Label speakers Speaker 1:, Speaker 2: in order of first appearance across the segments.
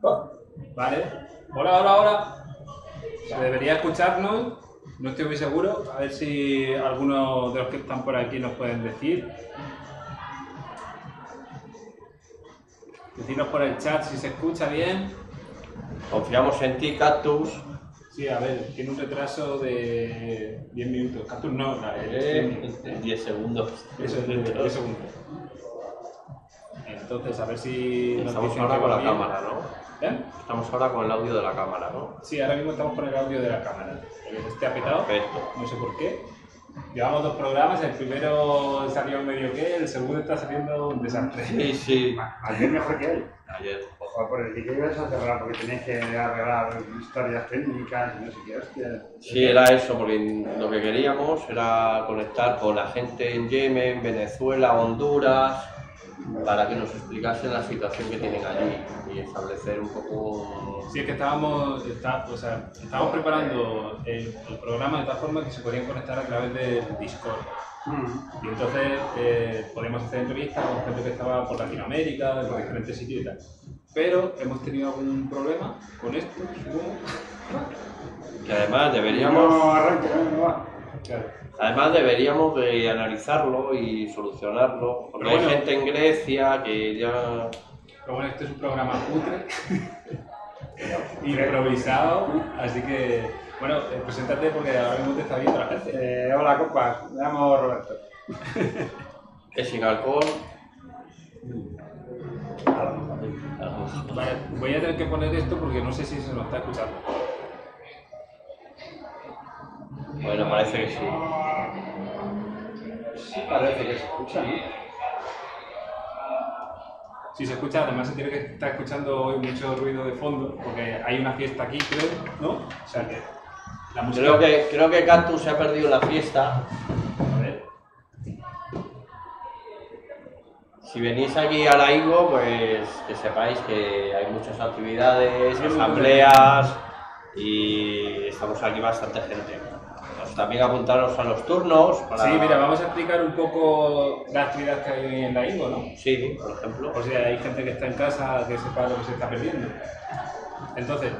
Speaker 1: Vale. Hola, hola, hola. Se debería escucharnos. No estoy muy seguro. A ver si algunos de los que están por aquí nos pueden decir. Decidnos por el chat si se escucha bien.
Speaker 2: Confiamos en ti, Cactus.
Speaker 1: Sí, a ver, tiene un retraso de 10 minutos. Cactus no, la- el
Speaker 2: Eh,
Speaker 1: streaming.
Speaker 2: 10 segundos.
Speaker 1: Eso es de 10 segundos. Entonces, a ver si. nos
Speaker 2: Estamos
Speaker 1: dicen
Speaker 2: ahora
Speaker 1: que
Speaker 2: con
Speaker 1: va
Speaker 2: la
Speaker 1: bien.
Speaker 2: cámara, ¿no?
Speaker 1: ¿Eh?
Speaker 2: Estamos ahora con el audio de la cámara, ¿no?
Speaker 1: Sí, ahora mismo estamos con el audio de la cámara. Que esté apretado.
Speaker 2: Perfecto.
Speaker 1: No sé por qué. Llevamos dos programas, el primero salió medio que, el segundo está saliendo un desastre.
Speaker 2: Sí, sí.
Speaker 3: Ayer mejor que hoy.
Speaker 2: Ayer.
Speaker 3: Joder, por el día que ibas a cerrar porque tenéis que arreglar historias técnicas y no sé qué, hostia.
Speaker 2: Sí, era eso, porque lo que queríamos era conectar con la gente en Yemen, Venezuela, Honduras, para que nos explicasen la situación que tienen allí y establecer un poco...
Speaker 1: Sí, es que estábamos, está- o sea, estábamos preparando el, el programa de tal forma que se podían conectar a través del Discord.
Speaker 3: Mm.
Speaker 1: Y entonces eh, podíamos hacer entrevistas con gente que estaba por Latinoamérica, de los diferentes sitios y tal. Pero hemos tenido algún problema con esto, supongo.
Speaker 2: Que además deberíamos...
Speaker 3: No arranque, no, no va.
Speaker 1: Claro.
Speaker 2: Además deberíamos de analizarlo y solucionarlo, porque
Speaker 1: Pero
Speaker 2: hay gente en Grecia que ya...
Speaker 1: Pero bueno, este es un programa cutre, improvisado, así que, bueno, eh, preséntate porque ahora mismo te está viendo la gente.
Speaker 3: Eh, hola, compas. Me llamo Roberto.
Speaker 2: es sin alcohol.
Speaker 1: Vale, voy a tener que poner esto porque no sé si se nos está escuchando.
Speaker 2: Bueno, parece que sí.
Speaker 3: Sí, parece que se escucha.
Speaker 1: Si se escucha, además se tiene que estar escuchando hoy mucho ruido de fondo porque hay una fiesta aquí, creo, ¿no? O sea que la música...
Speaker 2: Creo que, creo que Cactus se ha perdido la fiesta.
Speaker 1: A ver,
Speaker 2: Si venís aquí a la IGO, pues que sepáis que hay muchas actividades, asambleas y estamos aquí bastante gente. También apuntaros a los turnos. Para...
Speaker 1: Sí, mira, vamos a explicar un poco la actividad que hay hoy en la INGO, ¿no?
Speaker 2: Sí, por ejemplo.
Speaker 1: Por si hay gente que está en casa que sepa lo que se está perdiendo. Entonces,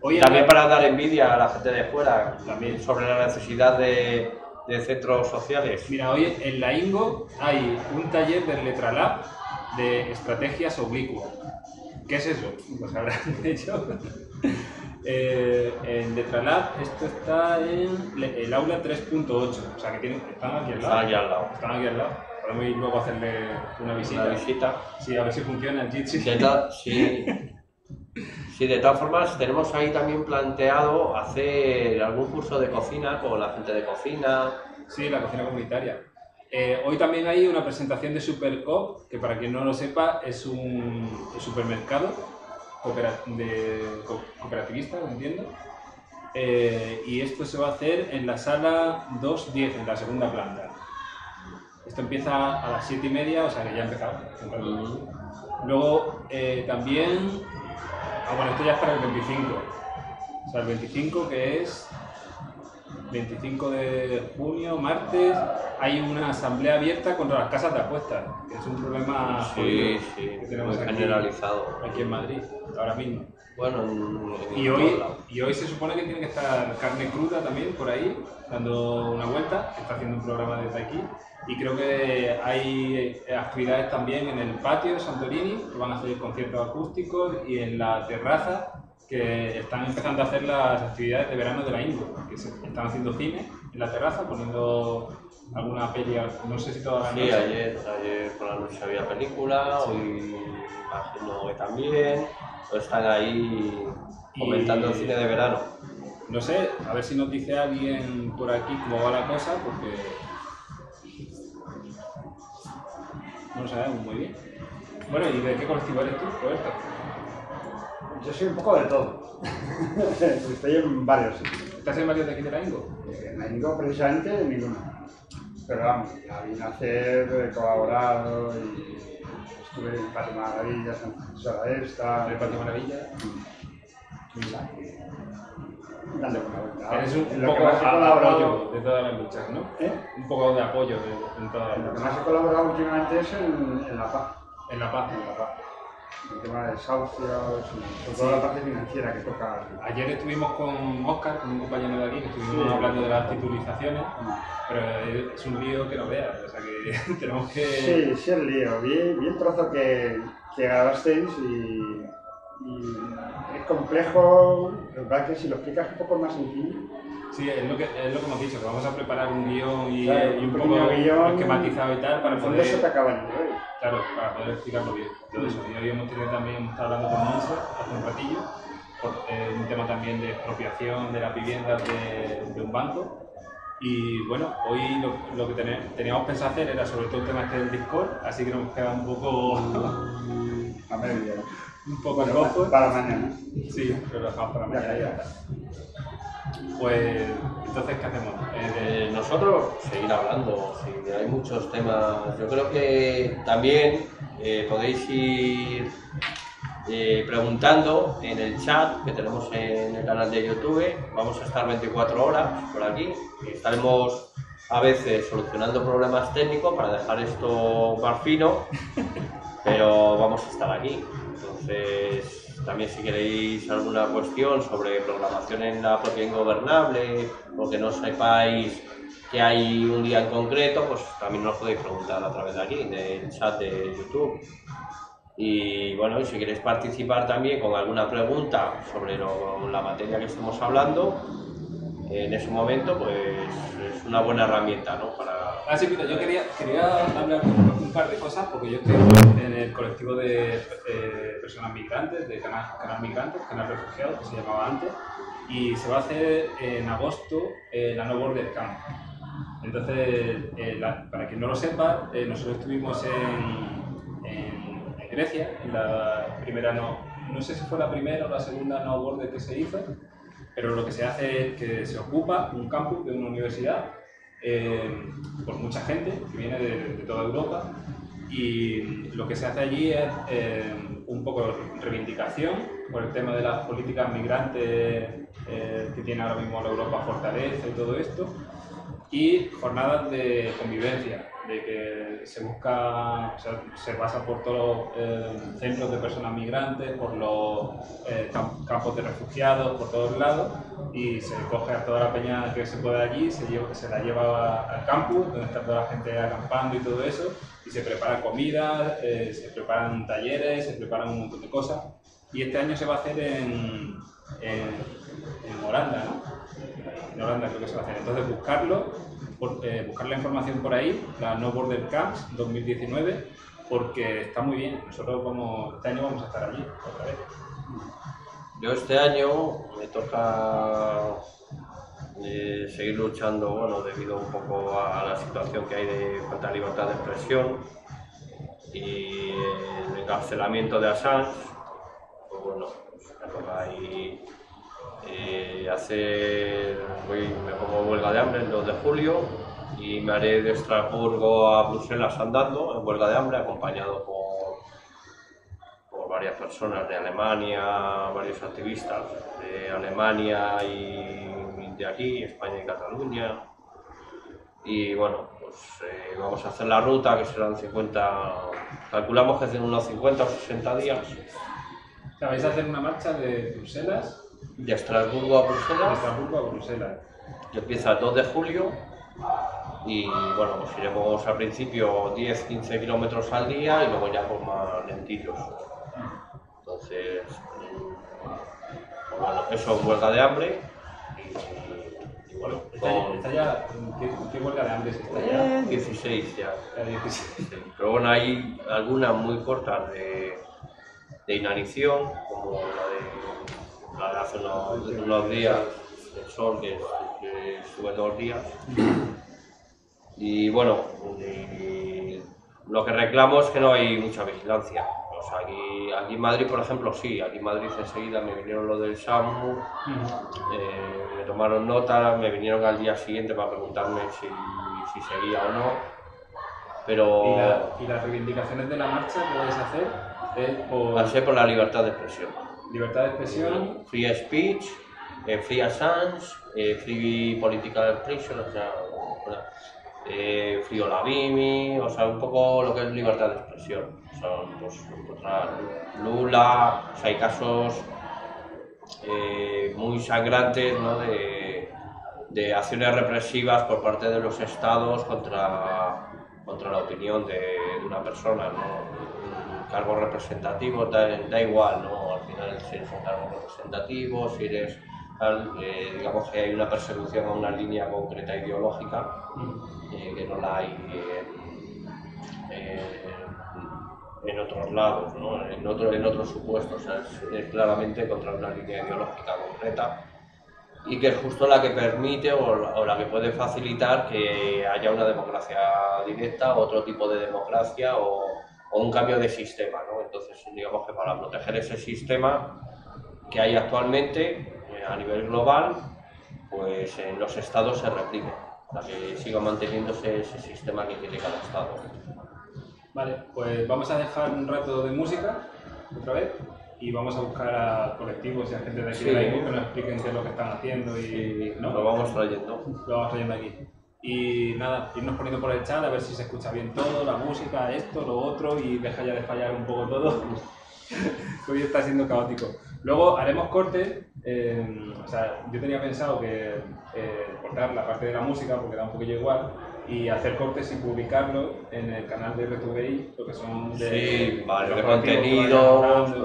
Speaker 1: hoy en
Speaker 2: También
Speaker 1: la-
Speaker 2: para dar envidia a la gente de fuera,
Speaker 1: También.
Speaker 2: sobre la necesidad de, de centros sociales.
Speaker 1: Mira, hoy en la INGO hay un taller del Letralab de estrategias oblicuas. ¿Qué es eso? Pues habrán hecho. Eh, en Letralab esto está en el aula 3.8, o sea que tienen, están aquí al lado.
Speaker 2: Está aquí al lado.
Speaker 1: Están aquí al lado. Podemos ir luego a hacerle una visita.
Speaker 2: Una visita.
Speaker 1: Sí, a ver si funciona el Jitsi.
Speaker 2: Sí. Sí, de todas formas, tenemos ahí también planteado hacer algún curso de cocina con la gente de cocina.
Speaker 1: Sí, la cocina comunitaria. Eh, hoy también hay una presentación de Supercoop, que para quien no lo sepa es un supermercado coopera- de, co- cooperativista, lo entiendo. Eh, y esto se va a hacer en la sala 210, en la segunda planta. Esto empieza a las 7 y media, o sea que ya ha empezado. Luego eh, también, ah bueno, esto ya es para el 25. O sea, el 25 que es 25 de junio, martes, hay una asamblea abierta contra las casas de apuestas, que es un problema
Speaker 2: Sí, sí,
Speaker 1: que tenemos aquí,
Speaker 2: generalizado.
Speaker 1: aquí en Madrid, ahora mismo.
Speaker 2: Bueno, en, en
Speaker 1: Y hoy, y hoy se supone que tiene que estar carne cruda también por ahí, dando una vuelta, que está haciendo un programa desde aquí. Y creo que hay actividades también en el patio de Santorini, que van a hacer conciertos acústicos, y en la terraza, que están empezando a hacer las actividades de verano de la Ingo, que se, están haciendo cine en la terraza, poniendo alguna peli, no sé si toda la
Speaker 2: Sí,
Speaker 1: noche.
Speaker 2: ayer, ayer por la noche había película, hoy imagino que también. Están ahí comentando el cine de verano.
Speaker 1: No sé, a ver si nos dice alguien por aquí cómo va la cosa, porque no lo sabemos muy bien. Bueno, ¿y de qué colectivo eres tú, Roberto?
Speaker 3: Yo soy un poco de todo. Estoy en varios sitios.
Speaker 1: ¿Estás en varios de aquí de la Ingo?
Speaker 3: En la Ingo precisamente ninguno. Pero vamos, ya vine a hacer, he colaborado y estuve en Patio Maravillas, en Profesora Esta.
Speaker 1: ¿El Patio Maravilla?
Speaker 3: Dando una vuelta.
Speaker 1: Eres un,
Speaker 3: En
Speaker 1: un
Speaker 3: lo
Speaker 1: poco
Speaker 3: colaborado-
Speaker 1: apoyo de todas las luchas, ¿no?
Speaker 3: ¿Eh?
Speaker 1: Un poco de apoyo de, en todas
Speaker 3: En lo
Speaker 1: las
Speaker 3: que
Speaker 1: luchas.
Speaker 3: más he colaborado últimamente es en, en La Paz.
Speaker 1: En La Paz.
Speaker 3: En La Paz. El tema de desahucios sobre todo la parte financiera que toca.
Speaker 1: Ayer estuvimos con Oscar, con un compañero de aquí, que estuvimos
Speaker 3: Sí.
Speaker 1: hablando de las titulizaciones, pero es un lío que no veas, o sea que tenemos que...
Speaker 3: Sí, sí, el lío. Vi, vi el trozo que, que grabasteis y, y es complejo. Pasa es que si lo explicas un poco más sencillo,
Speaker 1: Sí, es lo que, es lo que hemos dicho, que vamos a preparar un guion y,
Speaker 3: Claro,
Speaker 1: y un
Speaker 3: un
Speaker 1: poco
Speaker 3: guion.
Speaker 1: esquematizado y tal para
Speaker 3: eso te
Speaker 1: poder,
Speaker 3: acaba el libro.
Speaker 1: Claro, para poder explicarlo bien. Y hoy hemos tenido también, hemos estado hablando con Monse hace un ratillo, por eh, un tema también de expropiación de las viviendas de, de un banco. Y bueno, hoy lo, lo que tene- teníamos pensado hacer era sobre todo el tema este del Discord, así que nos queda un poco,
Speaker 3: A medio.
Speaker 1: un poco cojo.
Speaker 3: para mañana.
Speaker 1: Sí, pero lo dejamos para
Speaker 3: Ya,
Speaker 1: mañana y ya
Speaker 3: ya.
Speaker 1: está. Pues, entonces, ¿qué hacemos? Eh,
Speaker 2: nosotros seguir hablando, sí, hay muchos temas. Yo creo que también eh, podéis ir eh, preguntando en el chat que tenemos en el canal de YouTube. Vamos a estar 24 horas por aquí. Estaremos a veces solucionando problemas técnicos para dejar esto más fino, pero vamos a estar aquí. Entonces, también si queréis alguna cuestión sobre programación en la propia ingobernable o que no sepáis que hay un día en concreto, pues también nos podéis preguntar a través de aquí, del chat de YouTube. Y bueno, si queréis participar también con alguna pregunta sobre lo- la materia que estamos hablando, en ese momento, pues es una buena herramienta, ¿no? Para...
Speaker 1: Ah, sí, mira, yo quería, quería hablar par de cosas porque yo estoy en el colectivo de eh, personas migrantes, de canal, canal Migrantes, Canal Refugiados, que se llamaba antes, y se va a hacer en agosto eh, la No Border Camp. Entonces, eh, la- para quien no lo sepa, eh, nosotros estuvimos en, en- en Grecia, en la primera no, no sé si fue la primera o la segunda No Border que se hizo, pero lo que se hace es que se ocupa un campus de una universidad eh, por mucha gente que viene de, toda Europa y lo que se hace allí es eh, un poco reivindicación por el tema de las políticas migrantes eh, que tiene ahora mismo la Europa Fortaleza y todo esto y jornadas de convivencia, de que se busca, o sea, se pasa por todos los eh, centros de personas migrantes, por los eh, cam- campos de refugiados, por todos lados, y se coge a toda la peña que se puede allí, se, lleva- se la lleva al campus, donde está toda la gente acampando y todo eso, y se prepara comida, eh, se preparan talleres, se preparan un montón de cosas. Y este año se va a hacer en, en. Que se va a hacer. Entonces buscarlo, eh, buscar la información por ahí, la No Border Camps 2019, porque está muy bien. Nosotros vamos, este año vamos a estar allí otra vez.
Speaker 2: Yo este año me toca eh, seguir luchando, bueno, debido un poco a la situación que hay de falta de libertad de expresión y el encarcelamiento de Assange, pues bueno, pues me toca ahí eh, hacer, voy, me pongo huelga de hambre el 2 de julio y me haré de Estrasburgo a Bruselas andando en huelga de hambre acompañado por por varias personas de Alemania, varios activistas de Alemania y de aquí, España y Cataluña. Y bueno, pues eh, vamos a hacer la ruta que serán 50, calculamos que serán unos 50 o 60 días,
Speaker 1: O vais a hacer una marcha de Bruselas,
Speaker 2: de Estrasburgo a
Speaker 1: de
Speaker 2: Bruselas,
Speaker 1: Estrasburgo a Bruselas.
Speaker 2: que empieza el 2 de julio. Y bueno, pues iremos al principio 10-15 kilómetros al día y luego ya pues más lentillos. Entonces, mm, pues bueno, eso es huelga de hambre. Y, y bueno, con
Speaker 1: está ya, ¿qué, qué huelga de hambre se está ya?
Speaker 2: eh, 16 ya.
Speaker 1: Ya 16.
Speaker 2: Sí, Pero bueno, hay algunas muy cortas de, de inanición, como la de, hace unos, unos días, el sol que, que sube dos días. Y bueno, y lo que reclamo es que no hay mucha vigilancia. O sea, aquí, aquí en Madrid, por ejemplo, sí, aquí en Madrid enseguida me vinieron lo del SAMU, eh, me tomaron nota, me vinieron al día siguiente para preguntarme si, si seguía o no. Pero
Speaker 1: ¿Y, la- y las reivindicaciones de la marcha que vais a hacer es por
Speaker 2: por la libertad de expresión.
Speaker 1: Libertad de expresión,
Speaker 2: Free speech, eh, free Assange, eh, free political prison, o sea, eh, Frío Labimi, o sea, un poco lo que es libertad de expresión. Son, pues, contra Lula, o sea, hay casos eh, muy sangrantes ¿no? de, de acciones represivas por parte de los estados contra, contra la opinión de, una persona, ¿no? Un cargo representativo, da, da igual, ¿no? Si eres un cargo representativo, si eres, tal, eh, digamos que hay una persecución a una línea concreta ideológica, eh, que no la hay en, otros lados, ¿no? en, otro- en otros supuestos, o sea, es, es claramente contra una línea ideológica concreta y que es justo la que permite o la, o la que puede facilitar que haya una democracia directa, otro tipo de democracia o, o un cambio de sistema. ¿no? Entonces, digamos que para proteger ese sistema que hay actualmente eh, a nivel global, pues en los estados se reprime, para que siga manteniéndose ese sistema que tiene cada estado.
Speaker 1: Vale, pues vamos a dejar un rato de música, otra vez, y vamos a buscar a colectivos y a gente de aquí
Speaker 2: Sí.
Speaker 1: de la IBU que nos expliquen qué es lo que están haciendo y
Speaker 2: Y
Speaker 1: ¿no?
Speaker 2: lo vamos trayendo.
Speaker 1: lo vamos trayendo aquí. Y nada, irnos poniendo por el chat a ver si se escucha bien todo, la música, esto, lo otro, y deja ya de fallar un poco todo. Hoy está siendo caótico. Luego haremos cortes, eh, o sea, yo tenía pensado que eh, cortar la parte de la música, porque da un poquillo igual, y hacer cortes y publicarlo en el canal de RTVI, lo que son de,
Speaker 2: Sí, vale,
Speaker 1: los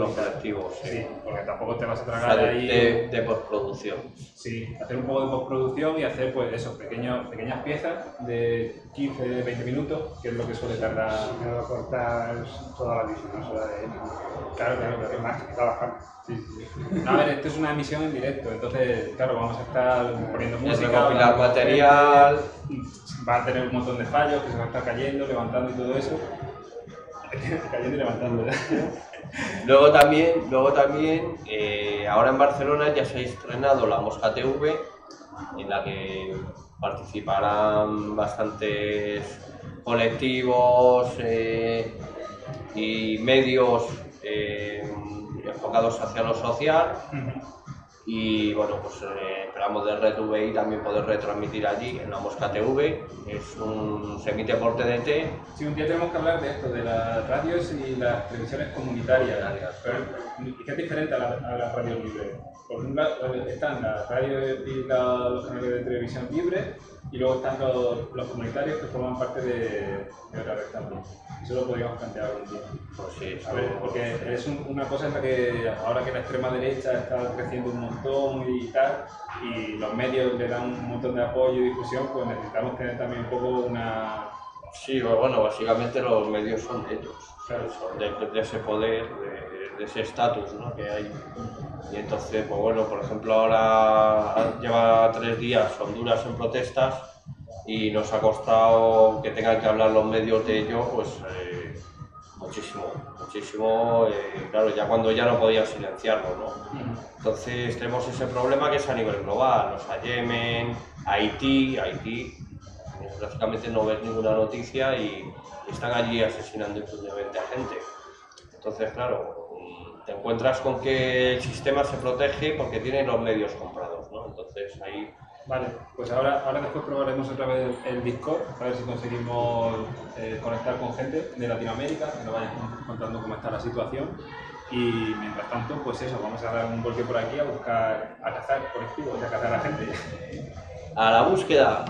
Speaker 2: los
Speaker 1: tal.
Speaker 2: colectivos, sí.
Speaker 1: Sí, porque tampoco te vas a
Speaker 2: O
Speaker 1: tragar
Speaker 2: de,
Speaker 1: ahí...
Speaker 2: de- de postproducción.
Speaker 1: Sí, hacer un poco de postproducción y hacer pues eso, pequeños, pequeñas piezas de 15, 20 minutos, que es lo que suele tardar.
Speaker 3: Me lo cortas toda la visión, no solo de
Speaker 1: Claro, claro,
Speaker 3: que
Speaker 1: claro.
Speaker 3: más que trabajar.
Speaker 1: Sí, sí. No, a ver, esto es una emisión en directo, entonces, claro, vamos a estar poniendo
Speaker 2: Es
Speaker 1: música.
Speaker 2: recopilar material.
Speaker 1: Va a tener un montón de fallos que se va a estar cayendo, levantando y todo eso. cayendo y levantando, ¿eh?
Speaker 2: Luego también, luego también eh, ahora en Barcelona ya se ha estrenado la Mosca TV, en la que participarán bastantes colectivos eh, y medios eh, enfocados hacia lo social. Y bueno, pues eh, esperamos de RTV también poder retransmitir allí en la Mosca TV. Es un, se emite por TDT.
Speaker 1: Sí, un día tenemos que hablar de esto, de las radios y las televisiones comunitarias. Pero es diferente a, la, a las radios libres. Por un lado están las radios y los canales de televisión libres y luego están los, los comunitarios que forman parte de, de otra red también. Eso lo podríamos plantear algún día.
Speaker 2: Pues sí,
Speaker 1: A ver, porque es un- una cosa en la que ahora que la extrema derecha está creciendo un montón y tal, y los medios le dan un montón de apoyo y difusión, pues necesitamos tener también un poco una...
Speaker 2: Sí, pues bueno, básicamente los medios son de ellos,
Speaker 1: Claro.
Speaker 2: son de, de ese poder, de, de ese estatus ¿no? que hay. Y entonces, pues bueno, por ejemplo, ahora lleva tres días Honduras en protestas y nos ha costado que tengan que hablar los medios de ello, pues eh, muchísimo, muchísimo, eh, claro, ya cuando ya no podían silenciarlo, ¿no? Entonces tenemos ese problema que es a nivel global, o sea, Yemen, Haití, Haití, prácticamente no ves ninguna noticia y están allí asesinando impunemente a gente. Entonces, claro, te encuentras con que el sistema se protege porque tiene los medios comprados, ¿no? Entonces ahí,
Speaker 1: Vale, pues ahora, ahora después probaremos otra vez el Discord, a ver si conseguimos eh, conectar con gente de Latinoamérica, que nos vayan contando cómo está la situación. Y mientras tanto, pues eso, vamos a dar un golpe por aquí a buscar, a cazar colectivos y a cazar a gente.
Speaker 2: a la búsqueda.